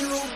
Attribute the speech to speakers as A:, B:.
A: you